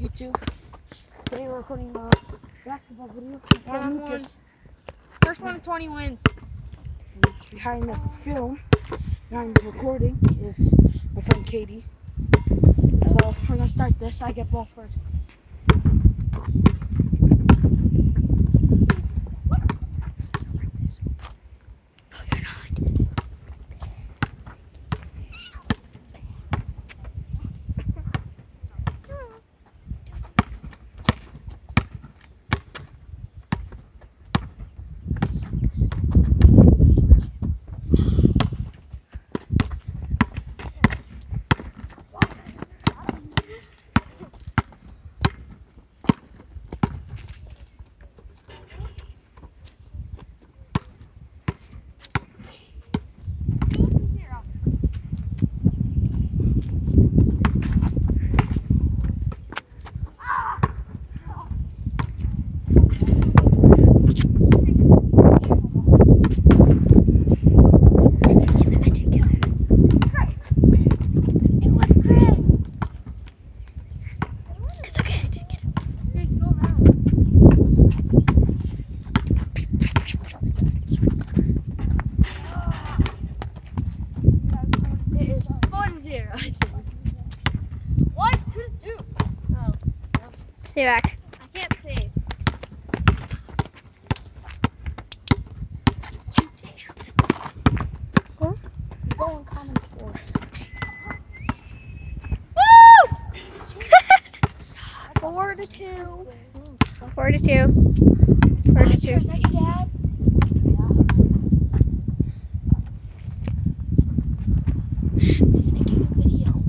YouTube. Today we're recording a basketball video for One Lucas. First one to 20 wins. Behind the film, behind the recording, is my friend Katie. So we're gonna start this. I get ball first. It's okay. I did get it. Guys, go around. It is four to zero. Why is two to two? Oh, Stay back. I can't save. Go on common sport. Four to two. Four to two. Four to two. Is that your dad? He's making a video.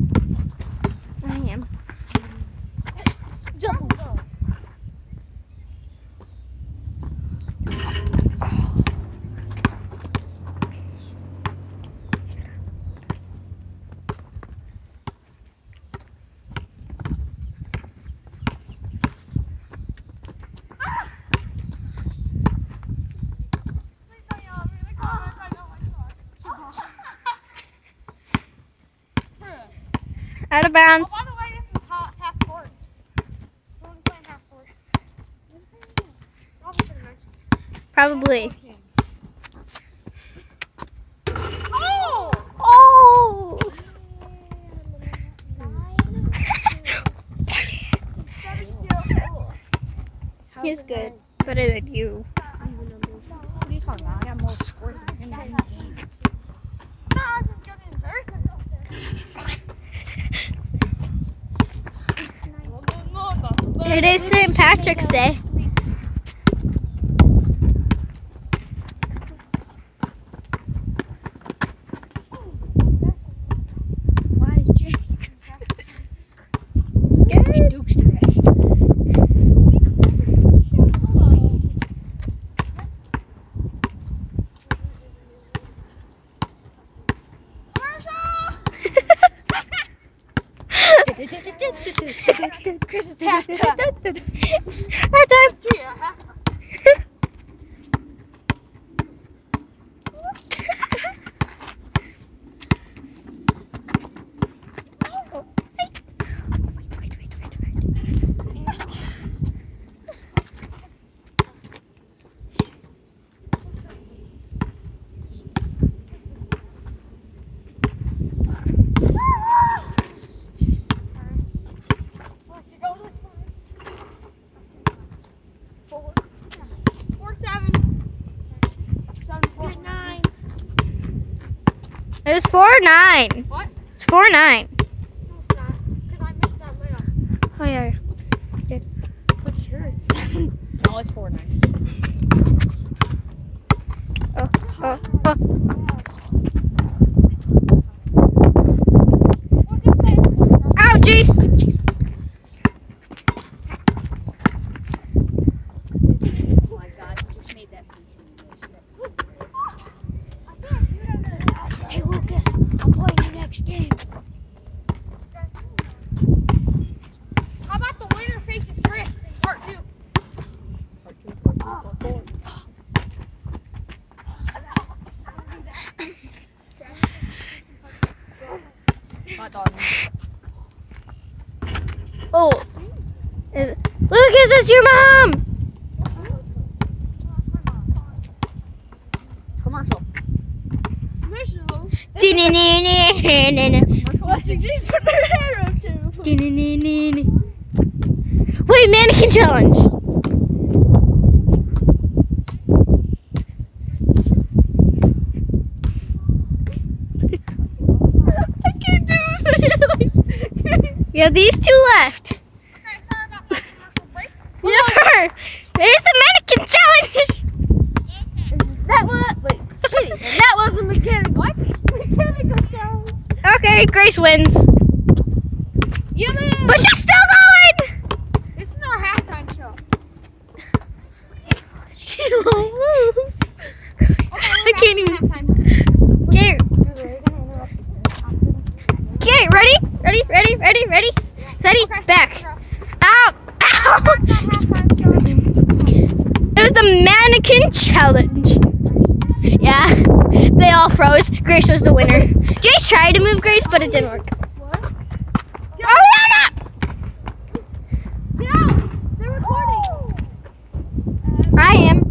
I am. Jump and go. Out of Oh, by the way, this is half, half court. We're only playing half court. Probably should have. Probably. Oh! Oh! He's good. Better than you. What are you talking about? I got more scores than him in the game. No, I was gonna embarrass myself there. It is St. Patrick's Day. Why is Jake? Good. Duke's dress. Chris is half time. Half time. Yeah, half What, you go this way? Four. Four, seven. Seven, four. nine. It was four nine. What? It's four nine. No, it's not. Because I missed that layup. Oh yeah. But sure, it's seven. No, it's four nine. Oh, oh, oh. We'll just say it's Ow, jeez. Oh my god, you just made that piece of this. I can't shoot under the Hey Lucas, I'm playing the next game. How about the winner faces Chris in part two? Hot dog. Oh. Is Lucas, it's your mom. Commercial. Commercial. What's What's she put her hair up to? Wait, mannequin challenge. I can't do We have these two left. Never. It's the mannequin challenge. That was wait, Kitty. That was a mechanical. What? Mechanical challenge. Okay, Grace wins. You lose. But she's still going. This is our halftime show. She won't lose. I can't even. Halftime. Okay. Okay, ready? Ready? Ready? Ready? Ready? Steady. Back. Out. Ow. Halftime show. It was the mannequin challenge. Yeah. They all was the winner. Jace tried to move Grace, but it didn't work. What? Ariana! Get out! They're recording. I am.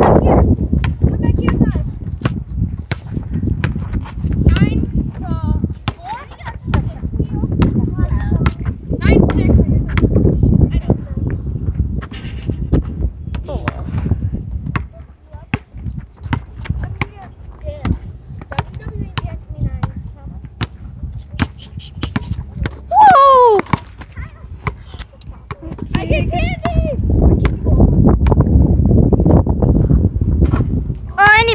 Come here. Come back here, guys. Nine to four. Nine six. I don't know. Whoa! I get candy. Oh, and he made that. Eleven to six. You were gonna have a goal. Okay, we're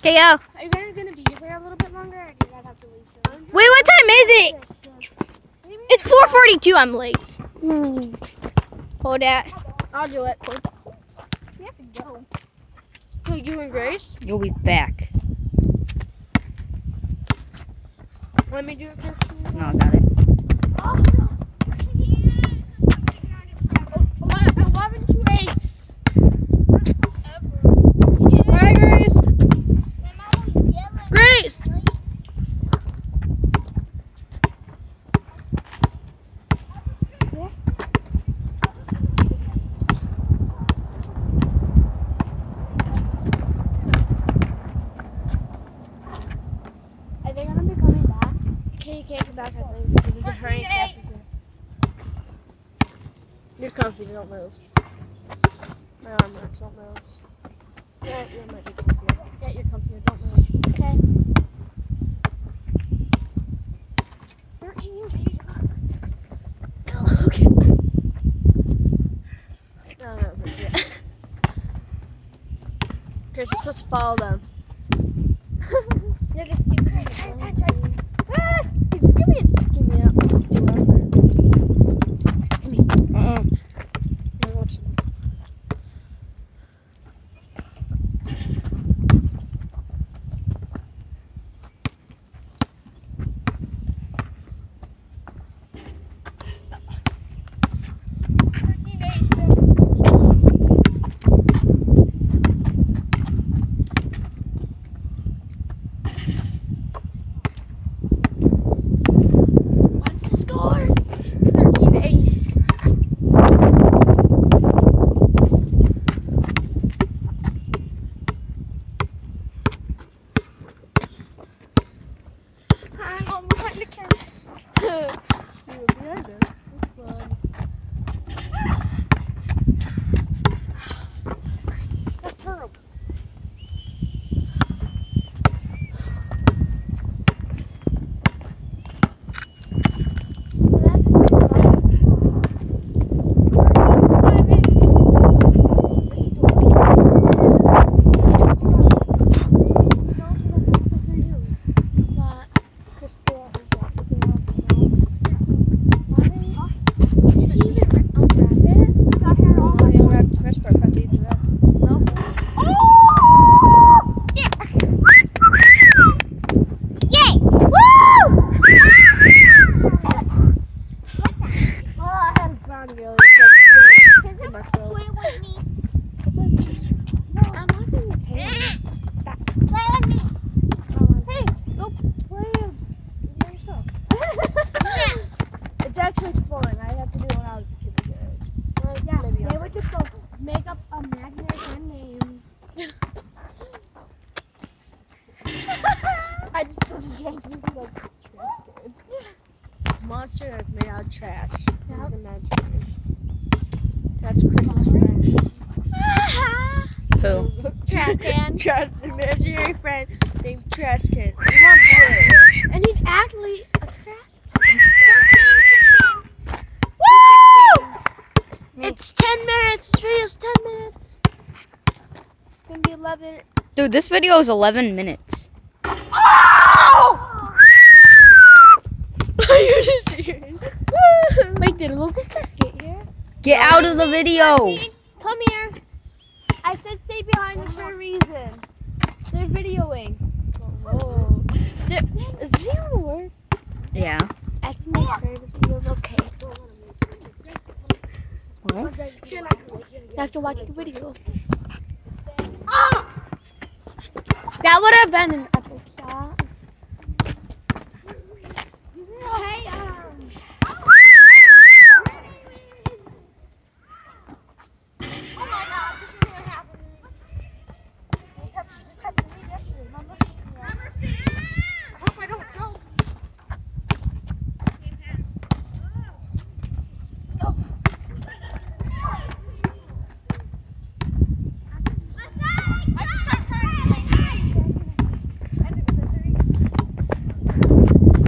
Okay, go. Are you guys gonna be here for a little bit longer, or do you guys have to leave soon? Wait, what time is it? It's 4:42. I'm late. Hmm. Hold that. I'll do it. We have to go. So you and Grace? You'll be back. Let me do it, Chris. No, I got it. Eleven to eight. Alright, Grace. Grace. Are they gonna be coming back? Okay, you can't come back, I think, because it's a You're comfy, don't move. My arm hurts, don't move. Yeah, you might be comfier. Yeah, you're comfier, don't move. Okay. 13 Okay. No, no, no, yeah. Chris, you're supposed to follow them. Yeah, just keep going. Ah, hey, just give me a, out of trash. That's imaginary. That's Chris's friend. Who? Trash can. trash imaginary friend named Trash Can. You want blue? I need athlete. A trash. 13, 16. Woo! It's 10 minutes. This video's 10 minutes. It's gonna be 11. Dude, this video is 11 minutes. Oh! You're just serious. Wait, did Lucas just get here? Get out of the video. Come here. I said stay behind us for a reason. They're videoing. Whoa. Is video work? Yeah. I have to make sure the video's okay. What? You have to watch the video. That would have been an epic shot. Hey, um. Oh my god, this is gonna happen. This happened, this happened to me yesterday, remember? I hope I don't jump. I just got tired of saying three, so I ended with a three.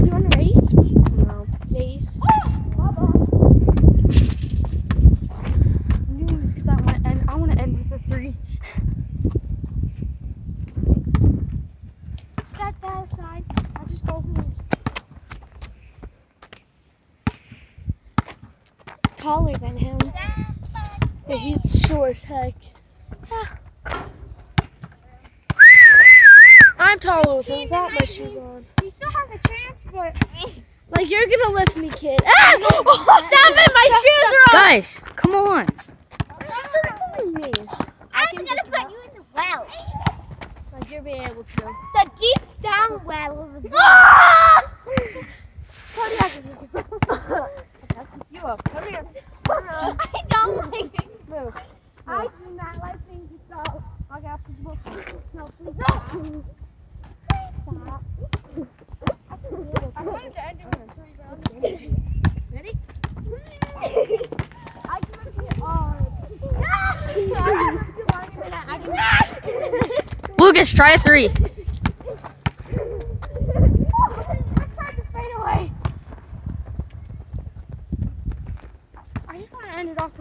You want to race? No. Jace. I'm doing this because I want to end. I want to end with a three. Got that aside. I just don't finish. Taller than him. Yeah, he's short as heck. I'm taller with him without my shoes on. He still has a chance, but Like you're gonna lift me, kid. Ah! Stop it! My shoes are on. Guys, come on. She's recording me. I'm gonna put you in the well. Like you're being able to. The deep down well of the you up? Come here. I don't like it. Move. I do not like things so. I got this book. No, please stop. Stop. I wanted to end it with a three, but I'm just gonna do it. Ready? I can see it all. I can see longer than that. I can Lucas, try a three. It's time to fade away. I just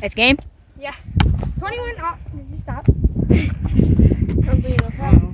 It's game? Yeah. 21. Oh, did you stop?